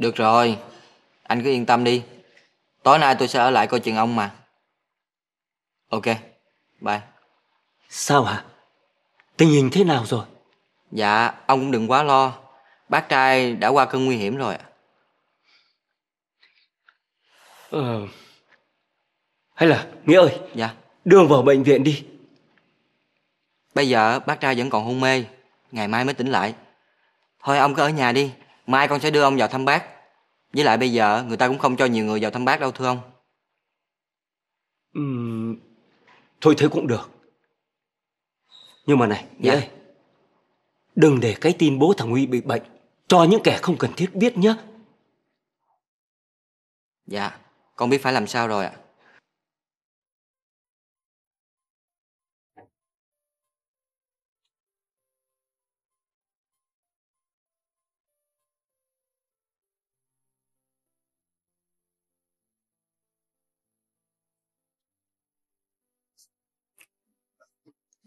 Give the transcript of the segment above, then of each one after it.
Được rồi, anh cứ yên tâm đi. Tối nay tôi sẽ ở lại coi chừng ông mà. Ok, bye. Sao hả? Tình hình thế nào rồi? Dạ, ông cũng đừng quá lo. Bác trai đã qua cơn nguy hiểm rồi ạ. Ờ... Hay là, Nghĩa ơi, Dạ, đưa vào bệnh viện đi. bây giờ bác trai vẫn còn hôn mê. Ngày mai mới tỉnh lại. Thôi ông cứ ở nhà đi. Mai con sẽ đưa ông vào thăm bác. Với lại bây giờ người ta cũng không cho nhiều người vào thăm bác đâu thưa ông. Ừm, thôi thế cũng được. Nhưng mà này, Dạ. ơi, đừng để cái tin bố thằng Huy bị bệnh cho những kẻ không cần thiết biết nhé. Dạ, con biết phải làm sao rồi ạ.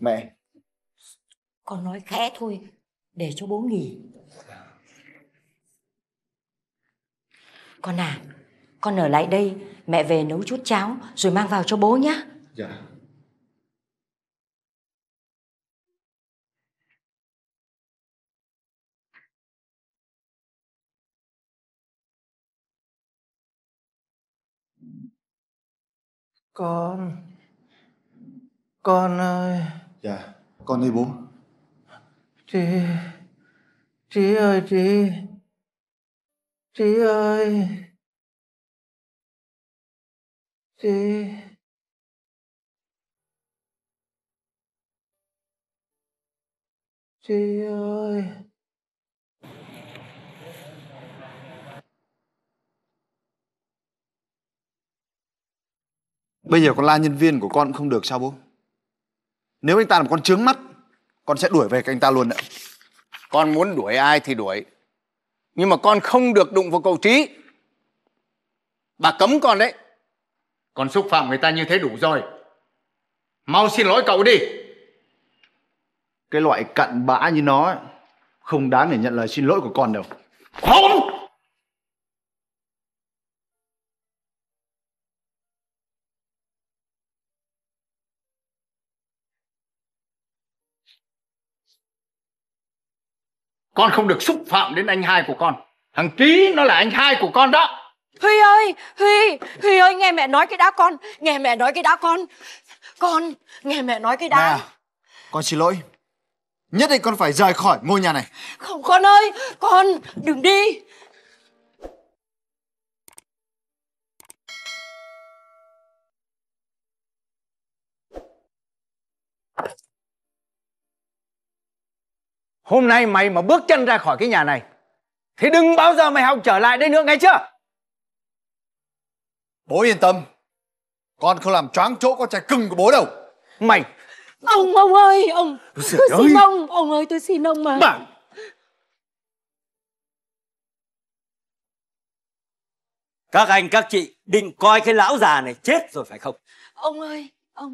Mẹ, Con nói khẽ thôi, để cho bố nghỉ. Con à, con ở lại đây, mẹ về nấu chút cháo rồi mang vào cho bố nhé. dạ. Con Con ơi Dạ, con đây bố. Chị Chị ơi chị Chị ơi. Chị Chị ơi. Bây giờ con la nhân viên của con cũng không được sao bố? Nếu anh ta làm con trướng mắt, con sẽ đuổi về cái anh ta luôn đấy. Con muốn đuổi ai thì đuổi. Nhưng mà con không được đụng vào cậu Trí. Bà cấm con đấy. Con xúc phạm người ta như thế đủ rồi. Mau xin lỗi cậu đi. Cái loại cặn bã như nó ấy, không đáng để nhận lời xin lỗi của con đâu. Không! Con không được xúc phạm đến anh hai của con. Thằng Trí nó là anh hai của con đó. Huy ơi, Huy, Huy ơi nghe mẹ nói cái đã con, nghe mẹ nói cái đã con. Con, nghe mẹ nói cái đã. à, con xin lỗi. Nhất định con phải rời khỏi ngôi nhà này. Không con ơi, con đừng đi. Hôm nay mày mà bước chân ra khỏi cái nhà này thì đừng bao giờ mày học trở lại đây nữa nghe chưa? Bố yên tâm. Con không làm choáng chỗ con trai cưng của bố đâu. Mày Ông, ông ơi, ông, Ôi tôi giời xin ông, ông ơi tôi xin ông mà. bà Các anh các chị định coi cái lão già này chết rồi phải không? Ông ơi, ông.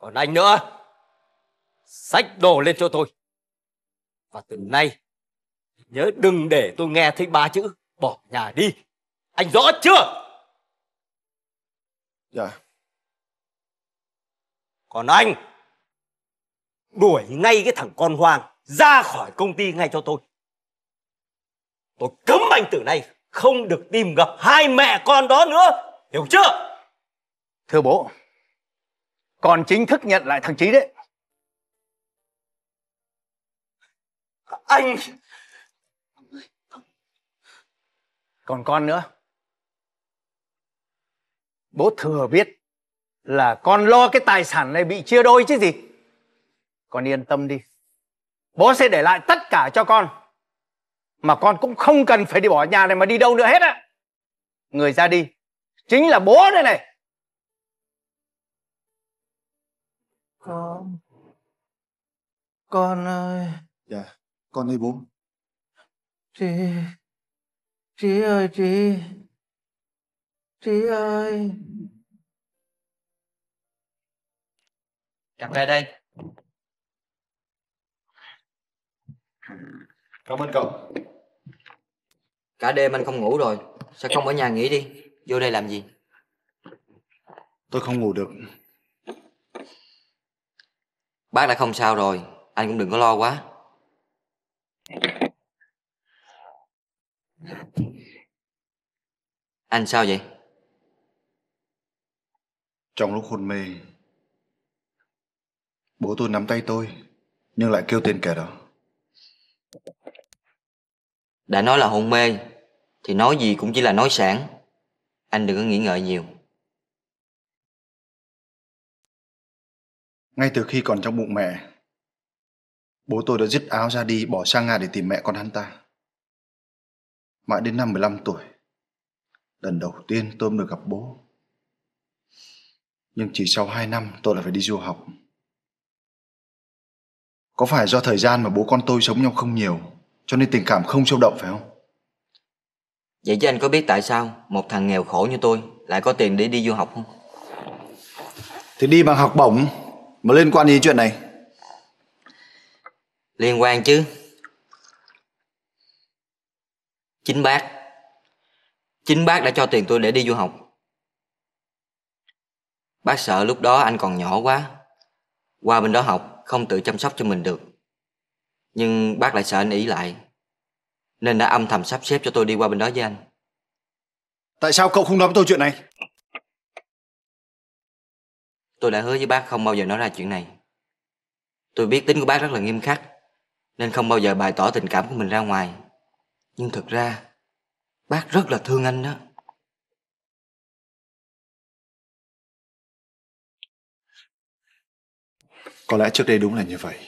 Còn anh nữa, xách đồ lên cho tôi. Và từ nay, nhớ đừng để tôi nghe thấy ba chữ bỏ nhà đi. Anh rõ chưa? Dạ. Còn anh, đuổi ngay cái thằng con hoang ra khỏi công ty ngay cho tôi. Tôi cấm anh từ nay không được tìm gặp hai mẹ con đó nữa. Hiểu chưa? Thưa bố, con chính thức nhận lại thằng Trí đấy. Anh... Còn con nữa. Bố thừa biết là con lo cái tài sản này bị chia đôi chứ gì. Con yên tâm đi. Bố sẽ để lại tất cả cho con. Mà con cũng không cần phải đi bỏ nhà này mà đi đâu nữa hết á. Người ra đi chính là bố đây này. Con ơi Dạ, con đây bố. Chị Chị ơi chị Chị ơi Cà phê đây. Cảm ơn cậu. Cả đêm anh không ngủ rồi. Sao không ở nhà nghỉ đi? Vô đây làm gì? Tôi không ngủ được. Bác đã không sao rồi. Anh cũng đừng có lo quá. Anh sao vậy? Trong lúc hôn mê, bố tôi nắm tay tôi, nhưng lại kêu tên kẻ đó. Đã nói là hôn mê, thì nói gì cũng chỉ là nói sản. Anh đừng có nghĩ ngợi nhiều. Ngay từ khi còn trong bụng mẹ, bố tôi đã dứt áo ra đi bỏ sang Nga để tìm mẹ con hắn ta. Mãi đến năm 15 tuổi, lần đầu tiên tôi được gặp bố. Nhưng chỉ sau 2 năm tôi lại phải đi du học. Có phải do thời gian mà bố con tôi sống nhau không nhiều, cho nên tình cảm không sâu đậm phải không? Vậy chứ anh có biết tại sao một thằng nghèo khổ như tôi lại có tiền để đi du học không? Thì đi bằng học bổng, mà liên quan gì chuyện này? Liên quan chứ. Chính bác. Chính bác đã cho tiền tôi để đi du học. Bác sợ lúc đó anh còn nhỏ quá. Qua bên đó học không tự chăm sóc cho mình được. Nhưng bác lại sợ anh ý lại. Nên đã âm thầm sắp xếp cho tôi đi qua bên đó với anh. Tại sao cậu không nói với tôi chuyện này? Tôi đã hứa với bác không bao giờ nói ra chuyện này. Tôi biết tính của bác rất là nghiêm khắc, nên không bao giờ bày tỏ tình cảm của mình ra ngoài. Nhưng thực ra, bác rất là thương anh đó. Có lẽ trước đây đúng là như vậy.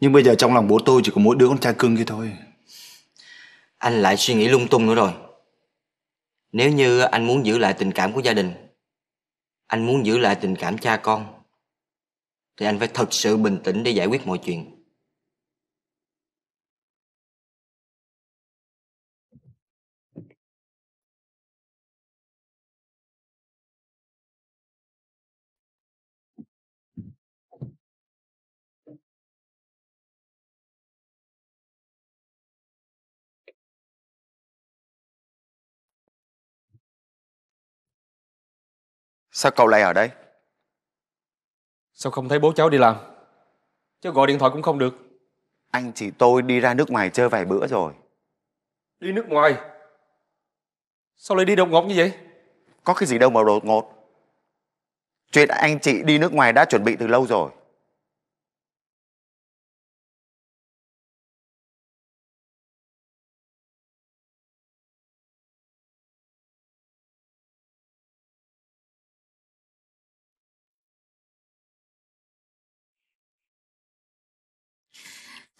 Nhưng bây giờ trong lòng bố tôi chỉ có mỗi đứa con trai cưng kia thôi. Anh lại suy nghĩ lung tung nữa rồi. Nếu như anh muốn giữ lại tình cảm của gia đình, anh muốn giữ lại tình cảm cha con, thì anh phải thật sự bình tĩnh để giải quyết mọi chuyện. Sao cậu lại ở đây? Sao không thấy bố cháu đi làm? Cháu gọi điện thoại cũng không được. Anh chỉ tôi đi ra nước ngoài chơi vài bữa rồi. Đi nước ngoài. Sao lại đi đột ngột như vậy? Có cái gì đâu mà đột ngột. Chuyện anh chị đi nước ngoài đã chuẩn bị từ lâu rồi.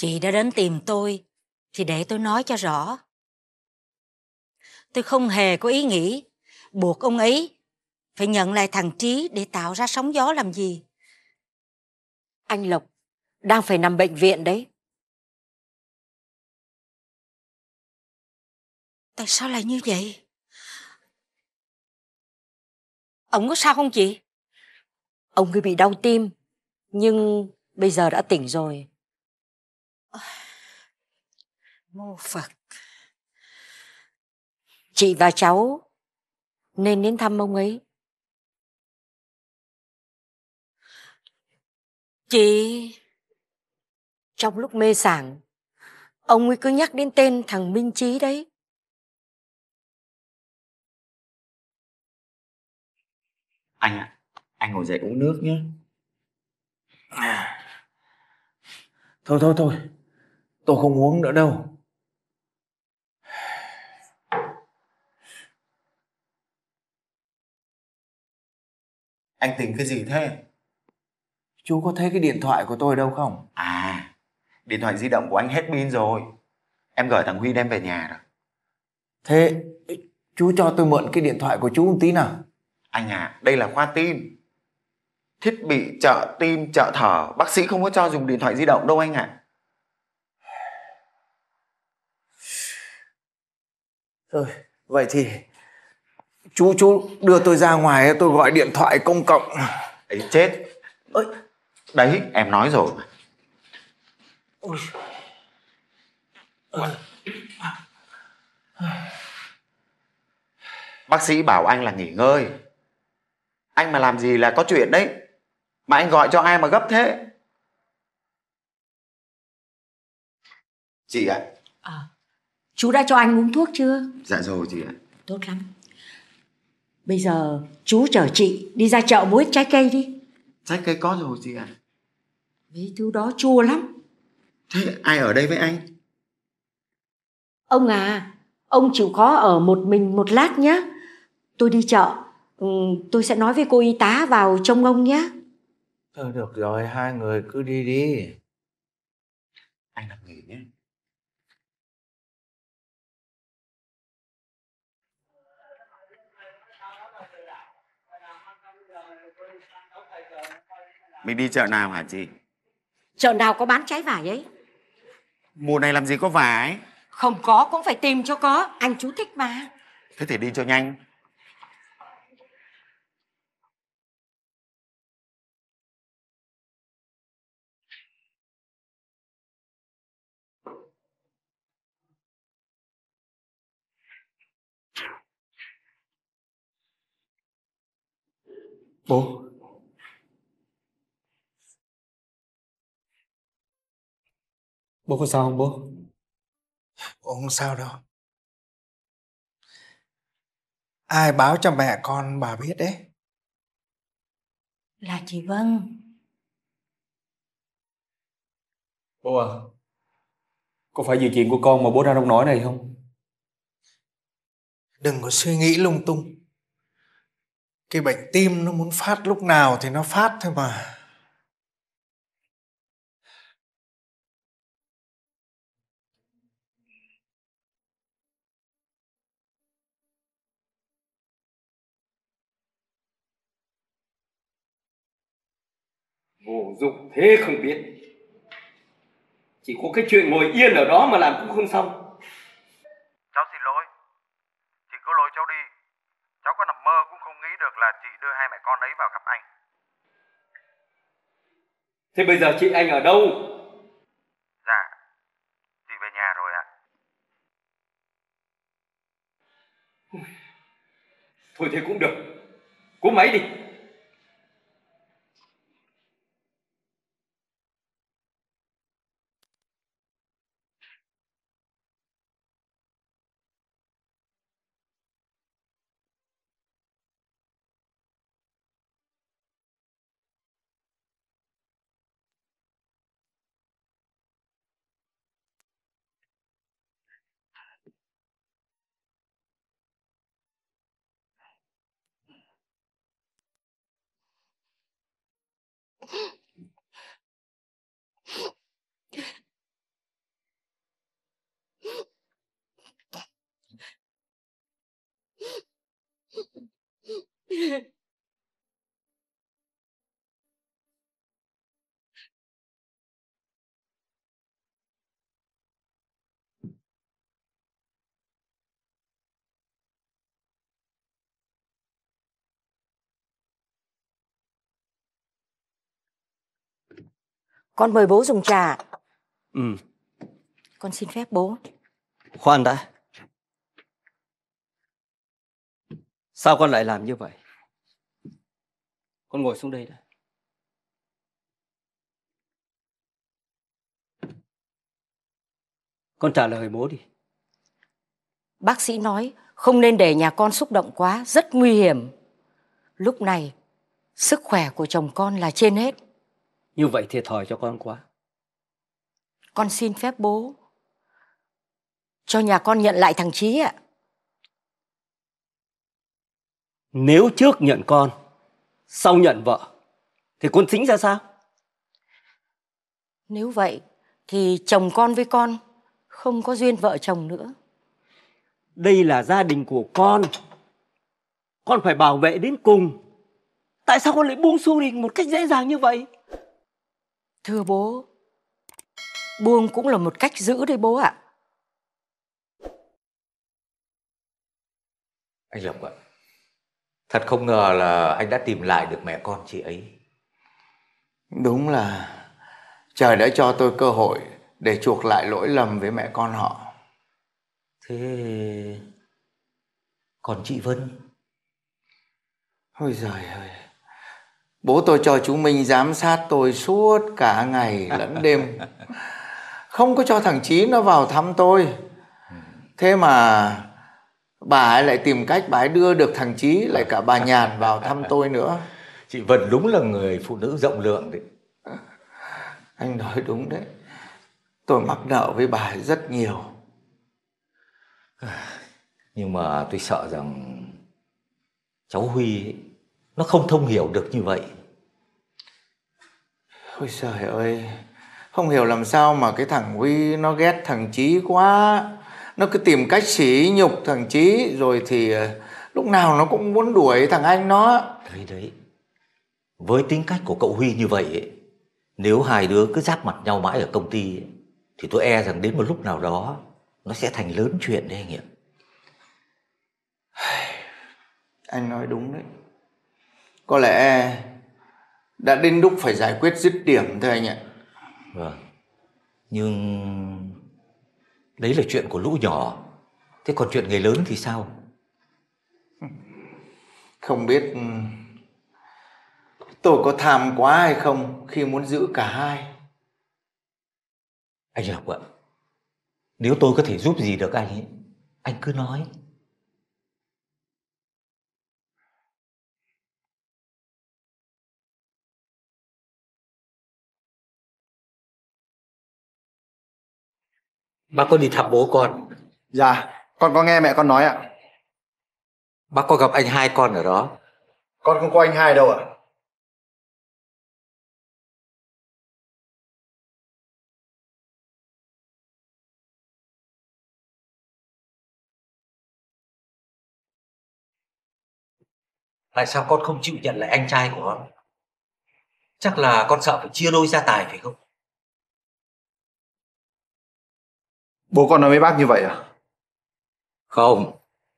Chị đã đến tìm tôi thì để tôi nói cho rõ. Tôi không hề có ý nghĩ buộc ông ấy phải nhận lại thằng Trí để tạo ra sóng gió làm gì. Anh Lộc đang phải nằm bệnh viện đấy. Tại sao lại như vậy? Ông có sao không chị? Ông ấy bị đau tim, nhưng bây giờ đã tỉnh rồi. Mô Phật. Chị và cháu nên đến thăm ông ấy. Chị... Trong lúc mê sảng, ông ấy cứ nhắc đến tên thằng Minh Trí đấy. Anh ạ, anh ngồi dậy uống nước nhé. Thôi thôi thôi, tôi không uống nữa đâu. Anh tìm cái gì thế? Chú có thấy cái điện thoại của tôi đâu không? À, điện thoại di động của anh hết pin rồi. Em gửi thằng Huy đem về nhà rồi. Thế chú cho tôi mượn cái điện thoại của chú một tí nào. Anh à, đây là khoa tim. Thiết bị trợ tim, trợ thở, bác sĩ không có cho dùng điện thoại di động đâu anh ạ. Rồi, vậy thì chú chú đưa tôi ra ngoài tôi gọi điện thoại công cộng. Ấy chết. Ơi, đấy, em nói rồi. Bác sĩ bảo anh là nghỉ ngơi. Anh mà làm gì là có chuyện đấy. Mà anh gọi cho ai mà gấp thế? Chị ạ. À, chú đã cho anh uống thuốc chưa? Dạ rồi chị ạ. Tốt lắm. Bây giờ chú chở chị đi ra chợ mua ít trái cây đi. Trái cây có rồi chị ạ. Mấy thứ đó chua lắm. Thế ai ở đây với anh? Ông à, ông chịu khó ở một mình một lát nhé. Tôi đi chợ, ừ, tôi sẽ nói với cô y tá vào trông ông nhé. Thôi được rồi, hai người cứ đi đi. Anh nằm nghỉ nhé. Mình đi chợ nào hả chị? Chợ nào có bán trái vải ấy? Mùa này làm gì có vải? Không có cũng phải tìm cho có, anh chú thích mà. Thế thì đi cho nhanh. Bố Bố có sao không bố? Ủa, không sao đâu. Ai báo cho mẹ con bà biết đấy. Là chị Vân. Bố à Có phải vì chuyện của con mà bố ra nông nổi này không? Đừng có suy nghĩ lung tung. Cái bệnh tim nó muốn phát lúc nào thì nó phát thôi mà. Vô dụng thế không biết. Chỉ có cái chuyện ngồi yên ở đó mà làm cũng không xong. Cháu xin lỗi. Chị có lỗi cháu đi. Cháu có nằm mơ cũng không nghĩ được là chị đưa hai mẹ con ấy vào gặp anh. Thế bây giờ chị anh ở đâu? Dạ Chị về nhà rồi ạ. Thôi thế cũng được. Cúp máy đi Con mời bố dùng trà. Ừ Con xin phép bố. Khoan đã Sao con lại làm như vậy Con ngồi xuống đây đã Con trả lời bố đi Bác sĩ nói không nên để nhà con xúc động quá, rất nguy hiểm. Lúc này, sức khỏe của chồng con là trên hết. Như vậy thiệt thòi cho con quá. Con xin phép bố cho nhà con nhận lại thằng Trí ạ. Nếu trước nhận con Sau nhận vợ Thì con tính ra sao? Nếu vậy thì chồng con với con không có duyên vợ chồng nữa. Đây là gia đình của con. Con phải bảo vệ đến cùng. Tại sao con lại buông xuông đi một cách dễ dàng như vậy Thưa bố, buông cũng là một cách giữ đấy bố ạ. Anh Lộc ạ, thật không ngờ là anh đã tìm lại được mẹ con chị ấy. Đúng là trời đã cho tôi cơ hội để chuộc lại lỗi lầm với mẹ con họ. Thế còn chị Vân? Ôi giời ơi. Bố tôi cho chú Minh giám sát tôi suốt cả ngày lẫn đêm. Không có cho thằng Chí nó vào thăm tôi. Thế mà bà ấy lại tìm cách bà ấy đưa được thằng Chí lại cả bà Nhàn vào thăm tôi nữa. Chị Vân đúng là người phụ nữ rộng lượng đấy. Anh nói đúng đấy. Tôi mắc nợ với bà ấy rất nhiều. Nhưng mà tôi sợ rằng cháu Huy ấy, nó không thông hiểu được như vậy. Ôi trời ơi, không hiểu làm sao mà cái thằng Huy nó ghét thằng Chí quá. Nó cứ tìm cách sỉ nhục thằng Chí rồi thì ờ, lúc nào nó cũng muốn đuổi thằng anh nó. Đấy đấy. Với tính cách của cậu Huy như vậy ấy, nếu hai đứa cứ giáp mặt nhau mãi ở công ty ấy, thì tôi e rằng đến một lúc nào đó nó sẽ thành lớn chuyện đấy anh ạ. Anh nói đúng đấy. Có lẽ đã đến lúc phải giải quyết dứt điểm thôi anh ạ. Vâng. Nhưng đấy là chuyện của lũ nhỏ. Thế còn chuyện người lớn thì sao? Không biết tôi có tham quá hay không khi muốn giữ cả hai. Anh Lộc ạ, nếu tôi có thể giúp gì được anh ấy, anh cứ nói. Bác có đi thăm bố con. Dạ, con có nghe mẹ con nói ạ. Bác có gặp anh hai con ở đó. Con không có anh hai đâu ạ. Tại sao con không chịu nhận lại anh trai của con? Chắc là con sợ phải chia đôi gia tài phải không? Bố con nói với bác như vậy à? Không,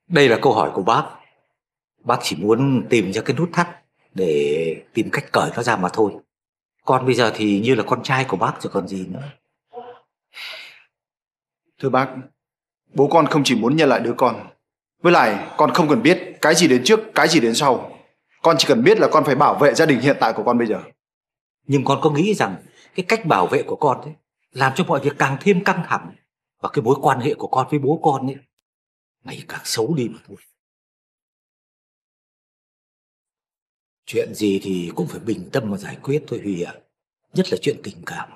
đây là câu hỏi của bác. Bác chỉ muốn tìm ra cái nút thắt để tìm cách cởi nó ra mà thôi. Con bây giờ thì như là con trai của bác rồi còn gì nữa. Thưa bác, bố con không chỉ muốn nhận lại đứa con. Với lại, con không cần biết cái gì đến trước, cái gì đến sau. Con chỉ cần biết là con phải bảo vệ gia đình hiện tại của con bây giờ. Nhưng con có nghĩ rằng cái cách bảo vệ của con ấy làm cho mọi việc càng thêm căng thẳng và cái mối quan hệ của con với bố con ấy, ngày càng xấu đi mà thôi. Chuyện gì thì cũng phải bình tâm mà giải quyết thôi Huy ạ. Nhất là chuyện tình cảm.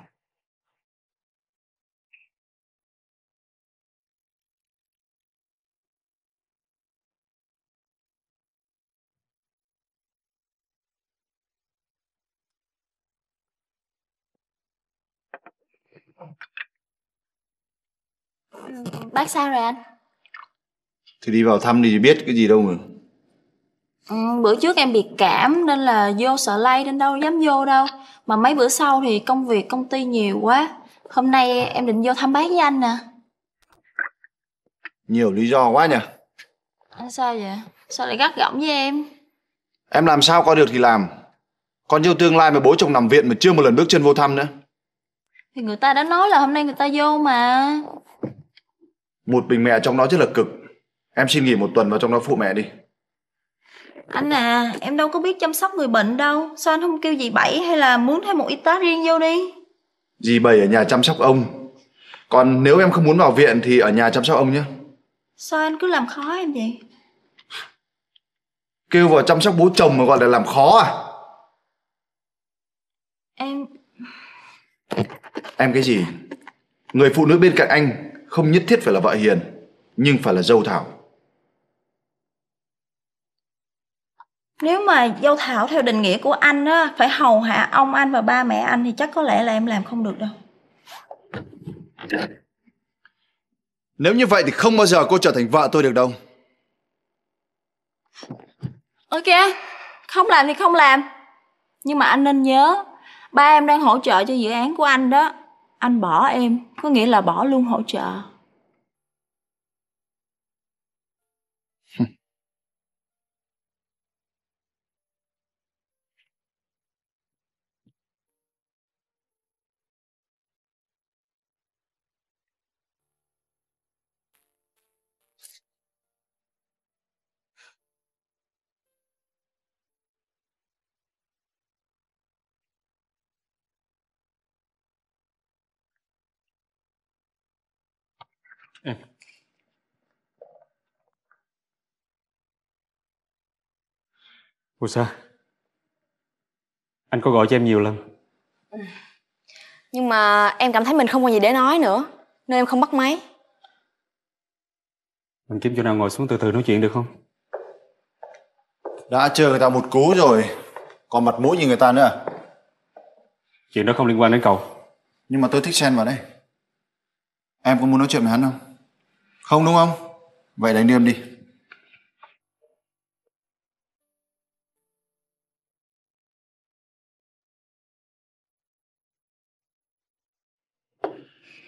Bác sao rồi anh? Thì đi vào thăm đi thì biết cái gì đâu mà. Ừ, bữa trước em bị cảm nên là vô sợ lây nên đâu dám vô đâu Mà mấy bữa sau thì công việc công ty nhiều quá Hôm nay em định vô thăm bác với anh nè Nhiều lý do quá nhỉ. à, Sao vậy? Sao lại gắt gỏng với em? Em làm sao có được thì làm. Con yêu tương lai mà bố chồng nằm viện mà chưa một lần bước chân vô thăm nữa. Thì người ta đã nói là hôm nay người ta vô mà Một mình mẹ trong đó rất là cực. Em xin nghỉ một tuần vào trong đó phụ mẹ đi. Anh à, em đâu có biết chăm sóc người bệnh đâu Sao anh không kêu dì Bảy hay là muốn thêm một y tá riêng vô đi Dì Bảy ở nhà chăm sóc ông. Còn nếu em không muốn vào viện thì ở nhà chăm sóc ông nhé. Sao anh cứ làm khó em vậy? Kêu vào chăm sóc bố chồng mà gọi là làm khó à? Em... Em cái gì? Người phụ nữ bên cạnh anh không nhất thiết phải là vợ hiền, nhưng phải là dâu thảo. Nếu mà dâu Thảo theo định nghĩa của anh á Phải hầu hạ ông anh và ba mẹ anh Thì chắc có lẽ là em làm không được đâu Nếu như vậy thì không bao giờ cô trở thành vợ tôi được đâu. Ok, không làm thì không làm Nhưng mà anh nên nhớ Ba em đang hỗ trợ cho dự án của anh đó Anh bỏ em có nghĩa là bỏ luôn hỗ trợ. Ủa sao? Anh có gọi cho em nhiều lần. Nhưng mà em cảm thấy mình không còn gì để nói nữa Nên em không bắt máy Mình kiếm chỗ nào ngồi xuống từ từ nói chuyện được không? Đã chờ người ta một cú rồi, còn mặt mũi như người ta nữa à? Chuyện đó không liên quan đến cậu. Nhưng mà tôi thích xen vào đây. Em có muốn nói chuyện với hắn không? Không đúng không? Vậy đánh điềm đi.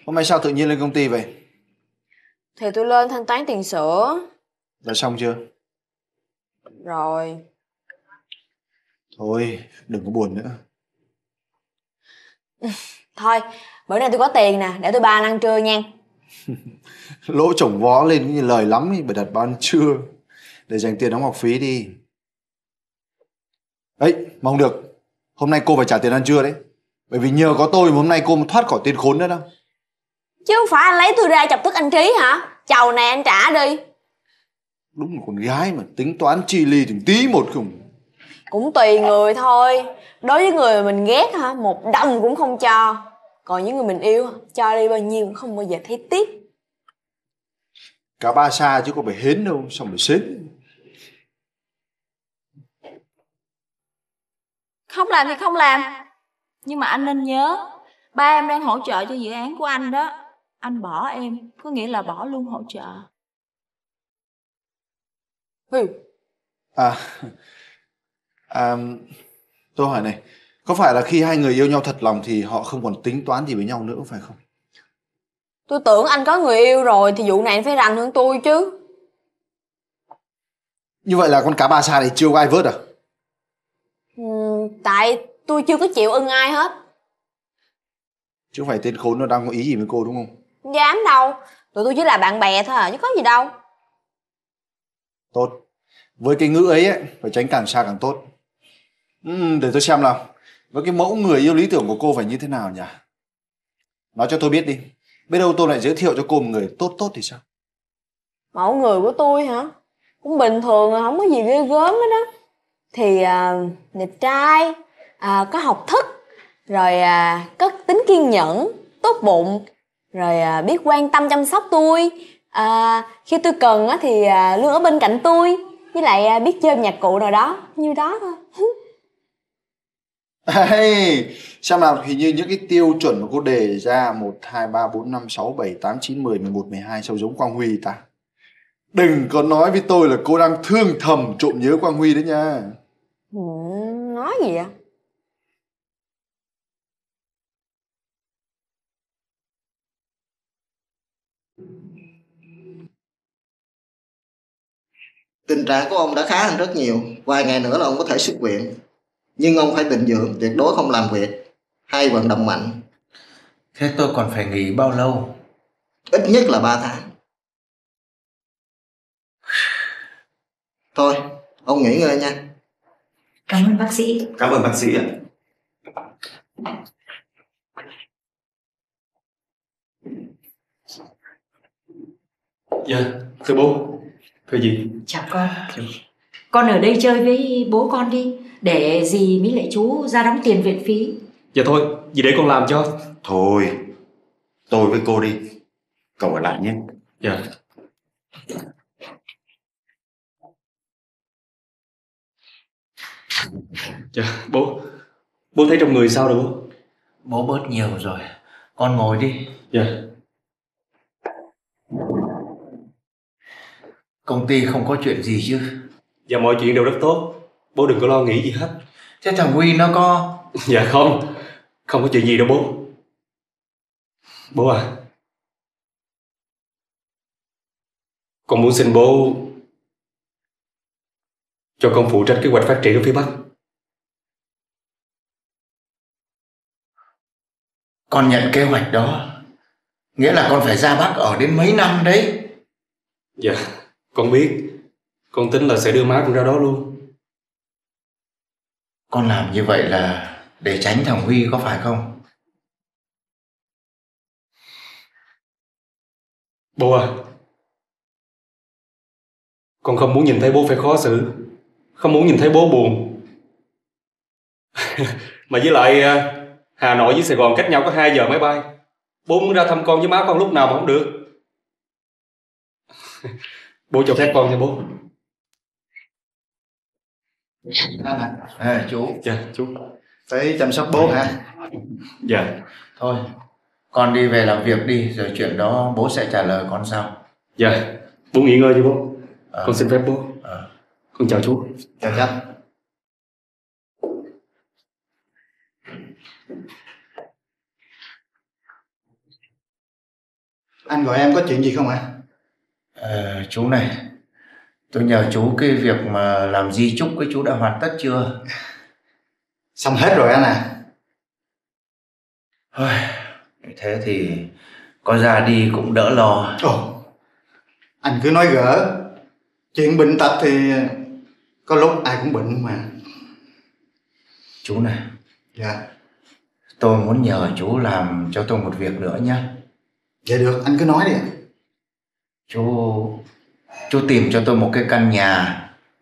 Hôm nay sao tự nhiên lên công ty vậy? Thì tôi lên thanh toán tiền sữa Đã xong chưa? Rồi Thôi, đừng có buồn nữa. Thôi bữa nay tôi có tiền nè Để tôi ba ăn trưa nha Lỗ chổng vó lên như lời lắm ý, bởi đặt ban trưa. Để dành tiền đóng học phí đi. Đấy, mong được. Hôm nay cô phải trả tiền ăn trưa đấy. Bởi vì nhờ có tôi mà hôm nay cô mới thoát khỏi tiền khốn nữa đâu. Chứ không phải anh lấy tôi ra chọc tức anh Trí hả Chầu này anh trả đi Đúng là con gái mà tính toán chi ly từng tí một không. Cũng tùy người thôi Đối với người mà mình ghét hả Một đồng cũng không cho Còn những người mình yêu Cho đi bao nhiêu cũng không bao giờ thấy tiếc. Cả ba xa chứ có phải hến đâu, xong rồi xến. Không làm thì không làm. Nhưng mà anh nên nhớ Ba em đang hỗ trợ cho dự án của anh đó. Anh bỏ em Có nghĩa là bỏ luôn hỗ trợ. Ừ À, à, tôi hỏi này, có phải là khi hai người yêu nhau thật lòng thì họ không còn tính toán gì với nhau nữa phải không? Tôi tưởng anh có người yêu rồi Thì vụ này anh phải rành hơn tôi chứ Như vậy là con cá ba sa này chưa có ai vớt à? ừ, Tại tôi chưa có chịu ưng ai hết Chứ không phải tên khốn nó đang có ý gì với cô đúng không? Không dám đâu Tụi tôi chỉ là bạn bè thôi à Chứ có gì đâu Tốt. Với cái ngữ ấy, ấy phải tránh càng xa càng tốt. Ừm, để tôi xem nào. Với cái mẫu người yêu lý tưởng của cô phải như thế nào nhỉ? Nói cho tôi biết đi. Biết đâu tôi lại giới thiệu cho cô một người tốt tốt thì sao? Mẫu người của tôi hả Cũng bình thường Không có gì ghê gớm hết đó Thì à, đẹp trai à, Có học thức Rồi à, có tính kiên nhẫn Tốt bụng Rồi à, biết quan tâm chăm sóc tôi à, Khi tôi cần á, thì à, luôn ở bên cạnh tôi Với lại à, biết chơi nhạc cụ rồi đó Như đó thôi Hey, xem nào hình như những cái tiêu chuẩn mà cô đề ra 1, 2, 3, 4, 5, 6, 7, 8, 9, 10, 11, 12 sao giống Quang Huy ta? Đừng có nói với tôi là cô đang thương thầm trộm nhớ Quang Huy đấy nha. Ừ, Nói gì vậy? Tình trạng của ông đã khá hơn rất nhiều, vài ngày nữa là ông có thể xuất viện. Nhưng ông phải định dưỡng, tuyệt đối không làm việc hay vận động mạnh, Thế tôi còn phải nghỉ bao lâu? ít nhất là 3 tháng. Thôi, ông nghỉ ngơi nha. Cảm ơn bác sĩ. Cảm ơn bác sĩ ạ. Dạ, thưa bố. Thưa gì? Chào con. Con ở đây chơi với bố con đi. Để dì mới lại chú ra đóng tiền viện phí. Dạ thôi, gì để con làm cho. Thôi, tôi với cô đi. Cậu ở lại nhé. Dạ. Dạ, bố. Bố thấy trong người sao rồi bố? Bố bớt nhiều rồi. Con ngồi đi. Dạ. Công ty không có chuyện gì chứ? Dạ mọi chuyện đều rất tốt. Bố đừng có lo nghĩ gì hết. Thế thằng Huy nó có... Dạ không. Không có chuyện gì đâu bố. Bố à. Con muốn xin bố cho con phụ trách kế hoạch phát triển ở phía Bắc. Con nhận kế hoạch đó. Nghĩa là con phải ra Bắc ở đến mấy năm đấy. Dạ, con biết. Con tính là sẽ đưa má con ra đó luôn. Con làm như vậy là để tránh thằng Huy có phải không? Bố à Con không muốn nhìn thấy bố phải khó xử, Không muốn nhìn thấy bố buồn. Mà với lại à, Hà Nội với Sài Gòn cách nhau có 2 giờ máy bay, Bố muốn ra thăm con với má con lúc nào mà không được. Bố cho phép con nha bố. À, chú. Dạ, chú. Tới chăm sóc bố hả? Dạ. Thôi, con đi về làm việc đi, rồi chuyện đó bố sẽ trả lời con sau. Dạ, bố nghỉ ngơi đi bố. Con xin phép bố. Con chào chú. Chào chăm. Anh gọi em có chuyện gì không ạ? Ờ, chú này, tôi nhờ chú cái việc mà làm di chúc với chú đã hoàn tất chưa? Xong hết rồi anh à. Thôi, thế thì có ra đi cũng đỡ lo. Ồ, anh cứ nói gỡ. Chuyện bệnh tật thì có lúc ai cũng bệnh mà. Chú này, Dạ. tôi muốn nhờ chú làm cho tôi một việc nữa nhé. Dạ được, anh cứ nói đi. Chú chú tìm cho tôi một cái căn nhà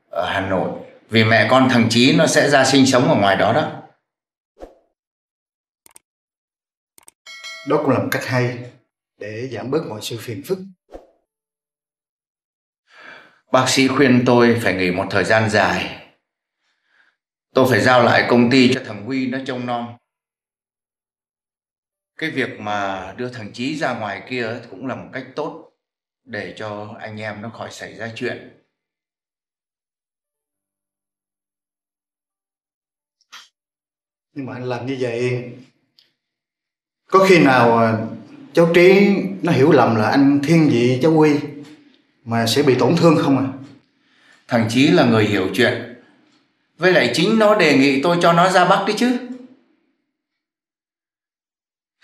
ở Hà Nội. Vì mẹ con thằng Chí nó sẽ ra sinh sống ở ngoài đó đó. Đó cũng là một cách hay để giảm bớt mọi sự phiền phức. Bác sĩ khuyên tôi phải nghỉ một thời gian dài. Tôi phải giao lại công ty cho thằng Huy nó trông nom. Cái việc mà đưa thằng Chí ra ngoài kia cũng là một cách tốt để cho anh em nó khỏi xảy ra chuyện. Nhưng mà anh làm như vậy có khi nào à, cháu Trí nó hiểu lầm là anh thiên vị cháu Huy mà sẽ bị tổn thương không à? Thằng Chí là người hiểu chuyện. Với lại chính nó đề nghị tôi cho nó ra Bắc đấy chứ.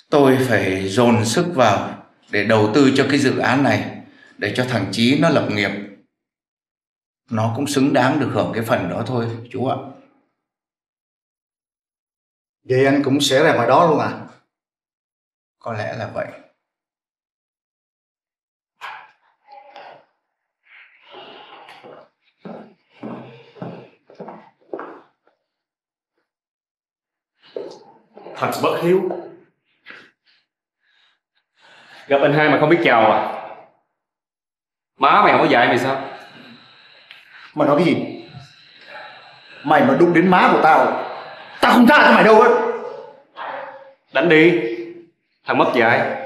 Tôi phải dồn sức vào để đầu tư cho cái dự án này để cho thằng Chí nó lập nghiệp. Nó cũng xứng đáng được hưởng cái phần đó thôi chú ạ. Vậy anh cũng sẽ ra ngoài đó luôn à? Có lẽ là vậy. Thật bất hiếu. Gặp anh hai mà không biết chào à? Má mày không có dạy mày sao? Mày nói cái gì? Mày mà đụng đến má của tao Tao không tha cho mày đâu á Đánh đi. Thằng mất dạy.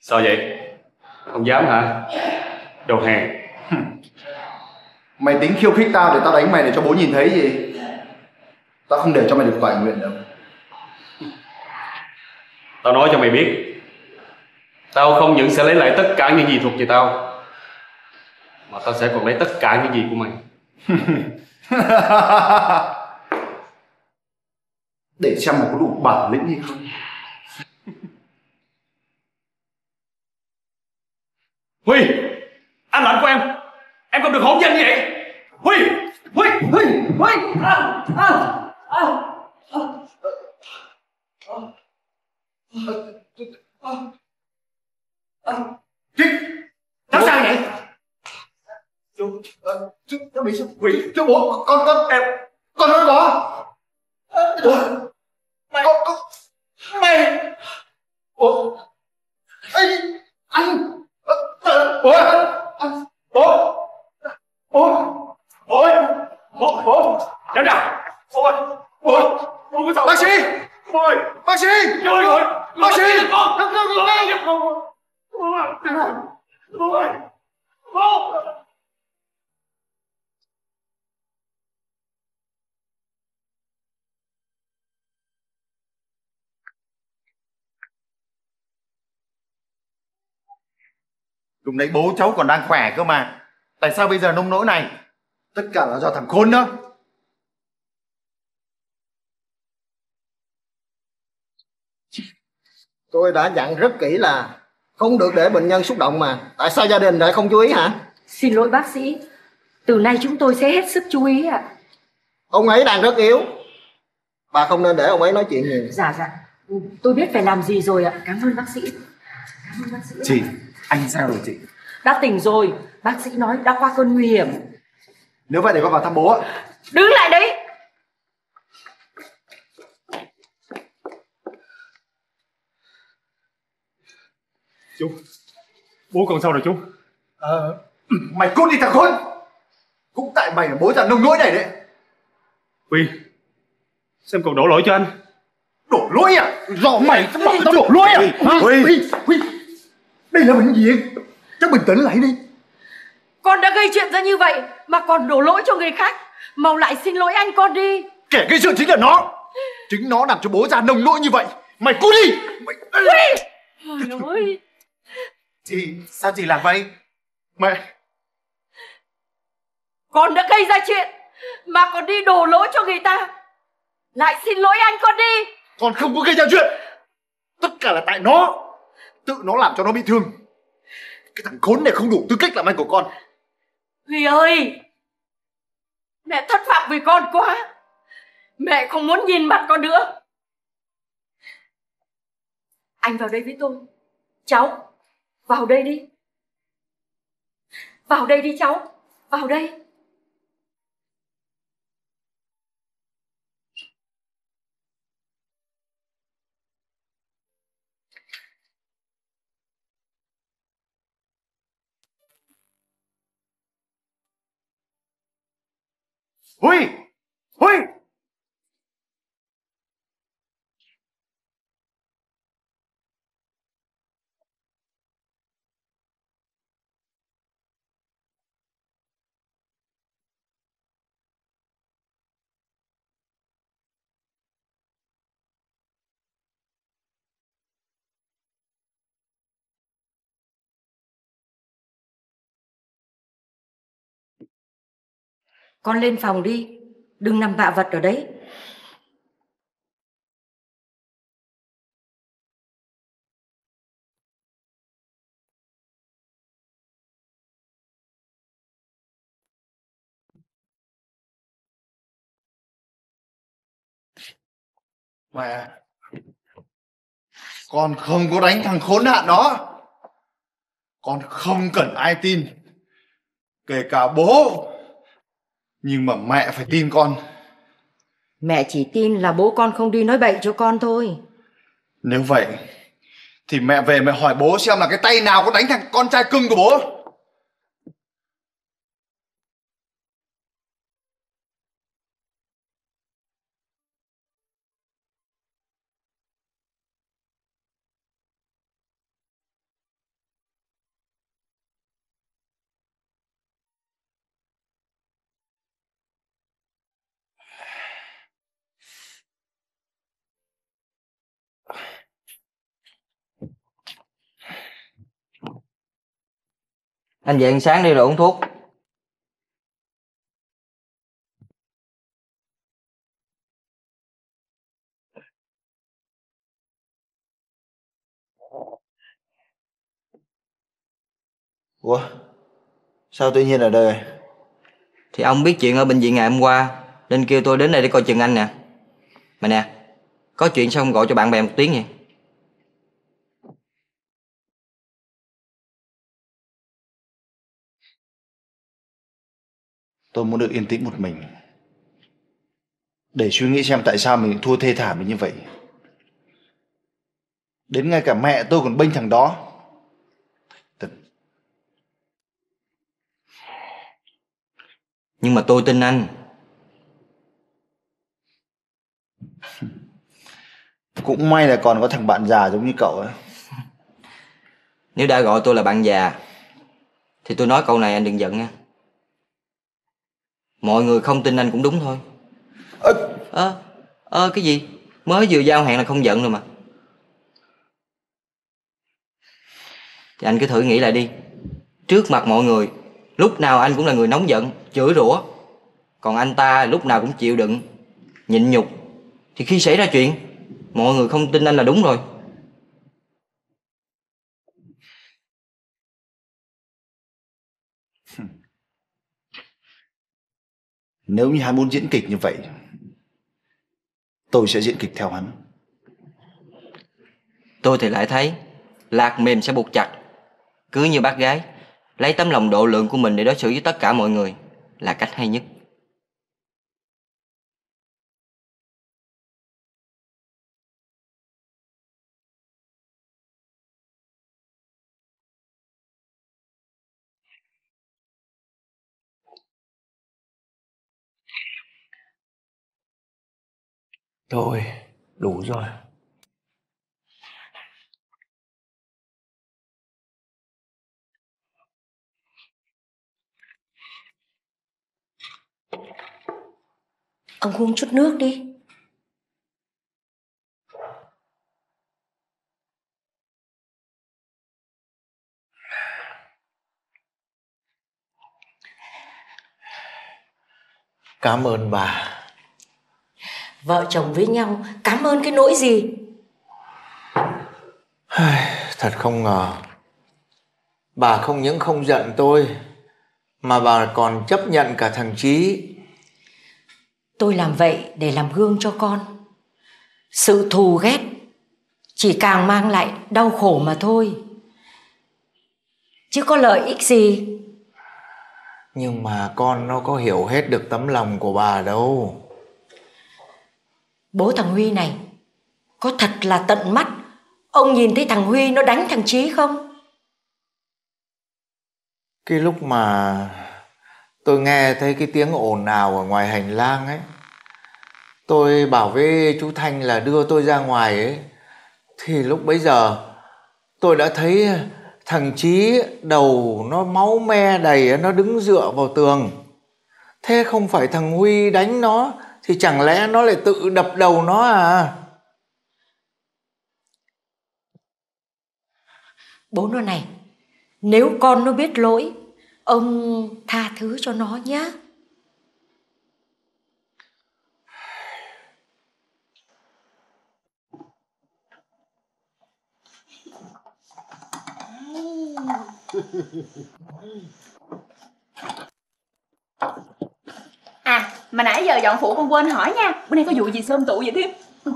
Sao vậy? Không dám hả? Đồ hèn. Mày tính khiêu khích tao để tao đánh mày để cho bố nhìn thấy gì Tao không để cho mày được toại nguyện đâu. Tao nói cho mày biết Tao không những sẽ lấy lại tất cả những gì thuộc về tao Mà tao sẽ còn lấy tất cả những gì của mày. Để xem mày có đủ bản lĩnh hay không. Huy Anh lạnh của em. Em không được hỗn danh như vậy. Huy Huy Huy Huy. À, à. Cháu sao vậy? Chú, ờ, chú, sao? Quỷ, chú bố, con, con, em, con nói có. Nãy bố cháu còn đang khỏe cơ mà. Tại sao bây giờ nông nỗi này? tất cả là do thằng khốn đó. Tôi đã dặn rất kỹ là không được để bệnh nhân xúc động mà. Tại sao gia đình lại không chú ý hả? Xin lỗi bác sĩ, từ nay chúng tôi sẽ hết sức chú ý ạ. Ông ấy đang rất yếu. Bà không nên để ông ấy nói chuyện nhiều. Dạ dạ. Tôi biết phải làm gì rồi ạ. Cảm ơn bác sĩ. Cảm ơn bác sĩ. Chị, anh sao rồi chị? Đã tỉnh rồi. Bác sĩ nói đã qua cơn nguy hiểm. Nếu vậy để con vào thăm bố ạ. Đứng lại đấy. Chú, bố còn sao rồi chú? Ờ, mày cút đi thằng khốn! Cũng tại mày mà bố ra nông nỗi này đấy. Huy, xem còn đổ lỗi cho anh. Đổ lỗi à? Do mày sao bảo tao đổ lỗi à? Huy. Huy, Huy, đây là bệnh viện. Chắc bình tĩnh lại đi. Con đã gây chuyện ra như vậy mà còn đổ lỗi cho người khác. Mau lại xin lỗi anh con đi. Kẻ gây sự chính là nó. Chính nó làm cho bố ra nông nỗi như vậy. Mày cút đi! Mày... Trời ơi! Chị, sao chị làm vậy? Mẹ, Con đã gây ra chuyện mà còn đi đổ lỗi cho người ta. Lại xin lỗi anh con đi. con không có gây ra chuyện. Tất cả là tại nó. Tự nó làm cho nó bị thương. Cái thằng khốn này không đủ tư cách làm anh của con. Huy ơi! Mẹ thất vọng vì con quá. Mẹ không muốn nhìn mặt con nữa. Anh vào đây với tôi. Cháu, vào đây đi. Vào đây đi cháu. Vào đây. Huy! Huy! Con lên phòng đi. Đừng nằm vạ vật ở đấy. Mẹ, Con không có đánh thằng khốn nạn đó Con không cần ai tin, Kể cả bố nhưng mà mẹ phải tin con Mẹ chỉ tin là bố con không đi nói bậy cho con thôi. Nếu vậy Thì mẹ về mẹ hỏi bố xem là cái tay nào có đánh thằng con trai cưng của bố Anh về ăn sáng đi rồi uống thuốc. Ủa? Sao tự nhiên ở đây? Thì ông biết chuyện ở bệnh viện ngày hôm qua Nên kêu tôi đến đây để coi chừng anh nè. Mà nè Có chuyện sao không gọi cho bạn bè một tiếng vậy Tôi muốn được yên tĩnh một mình. Để suy nghĩ xem tại sao mình thua thê thảm như vậy. Đến ngay cả mẹ tôi còn bênh thằng đó. Nhưng mà tôi tin anh. Cũng may là còn có thằng bạn già giống như cậu ấy. Nếu đã gọi tôi là bạn già Thì tôi nói câu này anh đừng giận nha Mọi người không tin anh cũng đúng thôi. Ơ. Ơ Ơ cái gì? Mới vừa giao hẹn là không giận rồi mà. Thì anh cứ thử nghĩ lại đi. Trước mặt mọi người Lúc nào anh cũng là người nóng giận Chửi rủa. Còn anh ta lúc nào cũng chịu đựng Nhịn nhục. Thì khi xảy ra chuyện Mọi người không tin anh là đúng rồi Nếu như hắn muốn diễn kịch như vậy, tôi sẽ diễn kịch theo hắn. Tôi thì lại thấy lạc mềm sẽ buộc chặt. Cứ như bác gái, lấy tấm lòng độ lượng của mình để đối xử với tất cả mọi người là cách hay nhất. Thôi, đủ rồi. Ông uống chút nước đi. Cảm ơn bà. Vợ chồng với nhau, cảm ơn cái nỗi gì? Thật không ngờ. Bà không những không giận tôi, mà bà còn chấp nhận cả thằng Chí. Tôi làm vậy để làm gương cho con. Sự thù ghét chỉ càng mang lại đau khổ mà thôi. Chứ có lợi ích gì? Nhưng mà con nó có hiểu hết được tấm lòng của bà đâu. Bố thằng Huy này có thật là tận mắt ông nhìn thấy thằng Huy nó đánh thằng Chí không? Cái lúc mà tôi nghe thấy cái tiếng ồn ào ở ngoài hành lang ấy, tôi bảo với chú Thanh là đưa tôi ra ngoài ấy, thì lúc bấy giờ tôi đã thấy thằng Chí đầu nó máu me đầy, nó đứng dựa vào tường. Thế không phải thằng Huy đánh nó, thì chẳng lẽ nó lại tự đập đầu nó à? Bố nó này, nếu con nó biết lỗi, ông tha thứ cho nó nhé. À mà nãy giờ dọn phụ con quên hỏi nha. Bữa nay có vụ gì sơm tụ vậy tiếp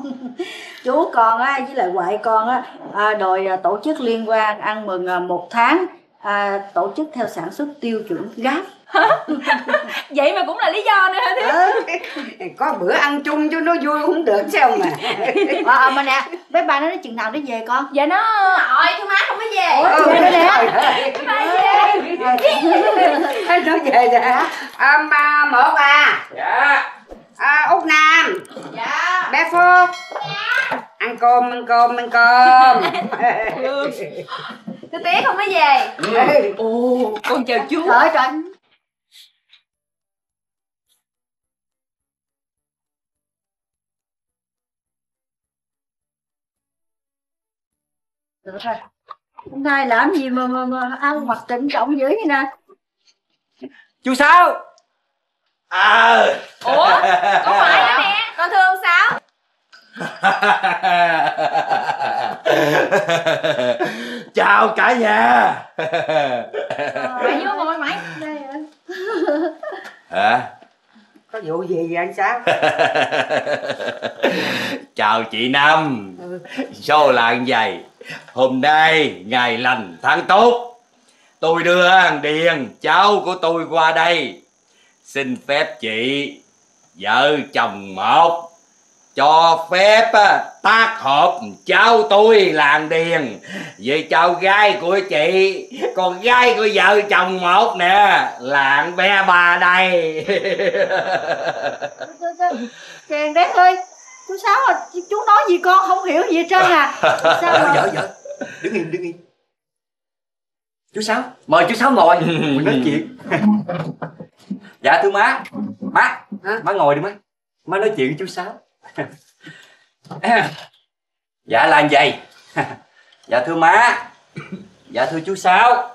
chú con á với lại ngoại con á à, đòi à, tổ chức liên quan ăn mừng à, một tháng à, tổ chức theo sản xuất tiêu chuẩn gáp. Vậy mà cũng là lý do nữa hả Thiếp ừ. có bữa ăn chung cho nó vui cũng được sao mà. À, à, mà nè bé ba nó nói chừng nào nó về con? Dạ nó nội chú má không có về. Ủa, về nè nó về rồi à, mà một à dạ. À, út nam. Dạ. Bé phúc dạ. ăn cơm ăn cơm ăn cơm. Thứ Tía không có về. Ừ. Ồ con chào chú. Trời trời Được rồi. Hôm nay làm gì mà, mà, mà ăn mặc trịnh trọng dữ vậy nè? Chú sáu. À. Ủa? Có phải đó nè. Con thương sao chào cả nhà. Mày vô ngồi mày. Hả có vụ gì vậy anh sáu chào chị năm. Sao là như vậy. Hôm nay ngày lành tháng tốt. Tôi đưa thằng điền, cháu của tôi qua đây. Xin phép chị, vợ chồng một cho phép tác hợp cháu tôi làng điền. Với cháu gái của chị con gái của vợ chồng một nè làng bé ba đây. Chàng đấy ơi Chú Sáu à, chú nói gì con không hiểu gì hết trơn à. Sao vợ vợ đứng im đứng im. Chú sáu mời chú sáu ngồi. Mình nói chuyện. Dạ thưa má. Má má ngồi đi má. Má nói chuyện với chú sáu dạ là vậy. Dạ thưa má. Dạ thưa chú sáu.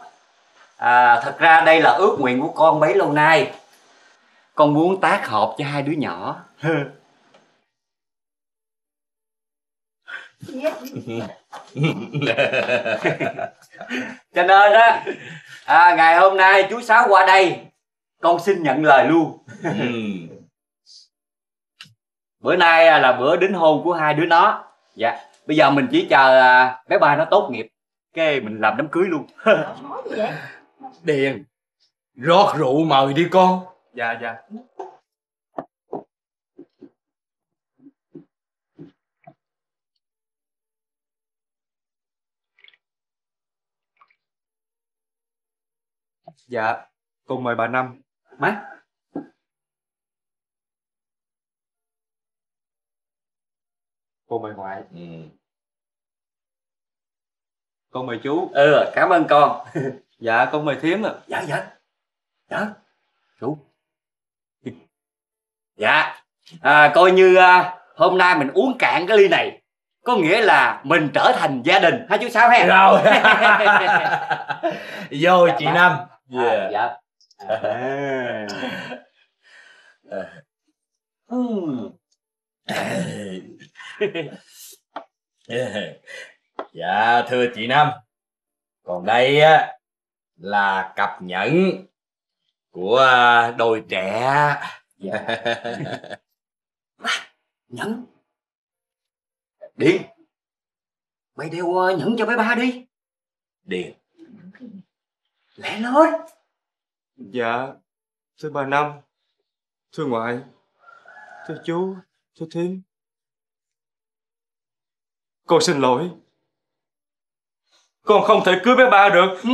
À, thật ra đây là ước nguyện của con bấy lâu nay. Con muốn tác hợp cho hai đứa nhỏ. Cho nên á à, ngày hôm nay chú sáu qua đây. Con xin nhận lời luôn bữa nay à, là bữa đính hôn của hai đứa nó. Dạ bây giờ mình chỉ chờ à, bé ba nó tốt nghiệp. Cái mình làm đám cưới luôn. Điền rót rượu mời đi con. Dạ dạ. Dạ con mời bà năm. Má cô mời ngoại. Con mời chú. Ừ cảm ơn con. Dạ con mời thím ạ. Dạ dạ. Dạ. Chú. Dạ. À, coi như à, hôm nay mình uống cạn cái ly này có nghĩa là mình trở thành gia đình. Hả chú sáu ha? Rồi. Vô chị Năm. À, dạ. À. Hmm. dạ thưa chị Năm. Còn đây á là cặp nhẫn của à, đôi trẻ. Dạ. nhẫn điền mày đeo uh, nhẫn cho bé ba đi Điền. lẹ lên Dạ, thưa bà Năm, thưa ngoại, thưa chú, thưa thím. Con xin lỗi. Con không thể cưới bé ba được. Ừ.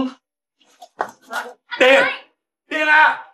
Tiền Tiền à.